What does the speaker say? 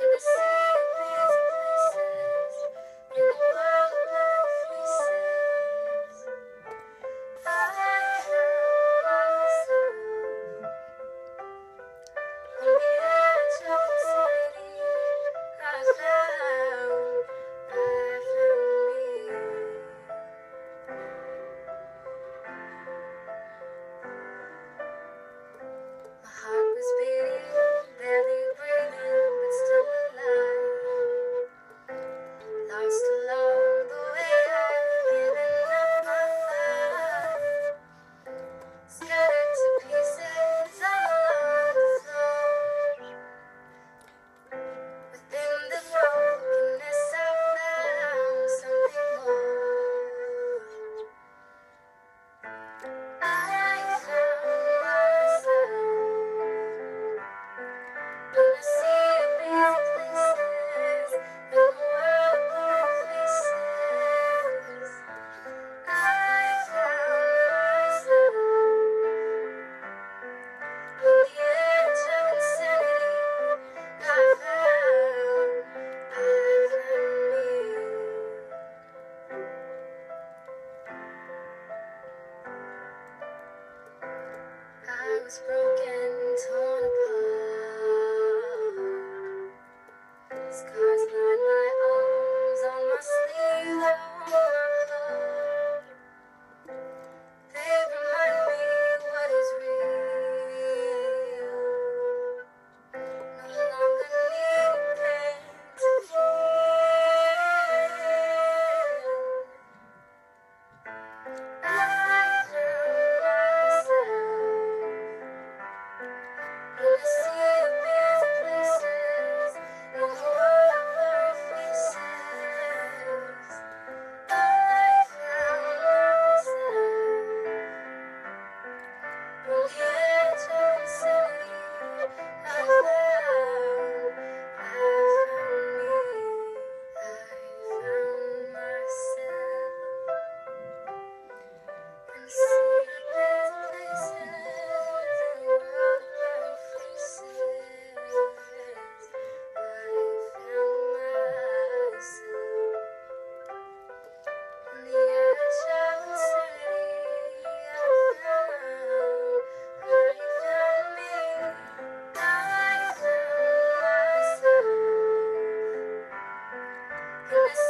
Thank you. Broken, the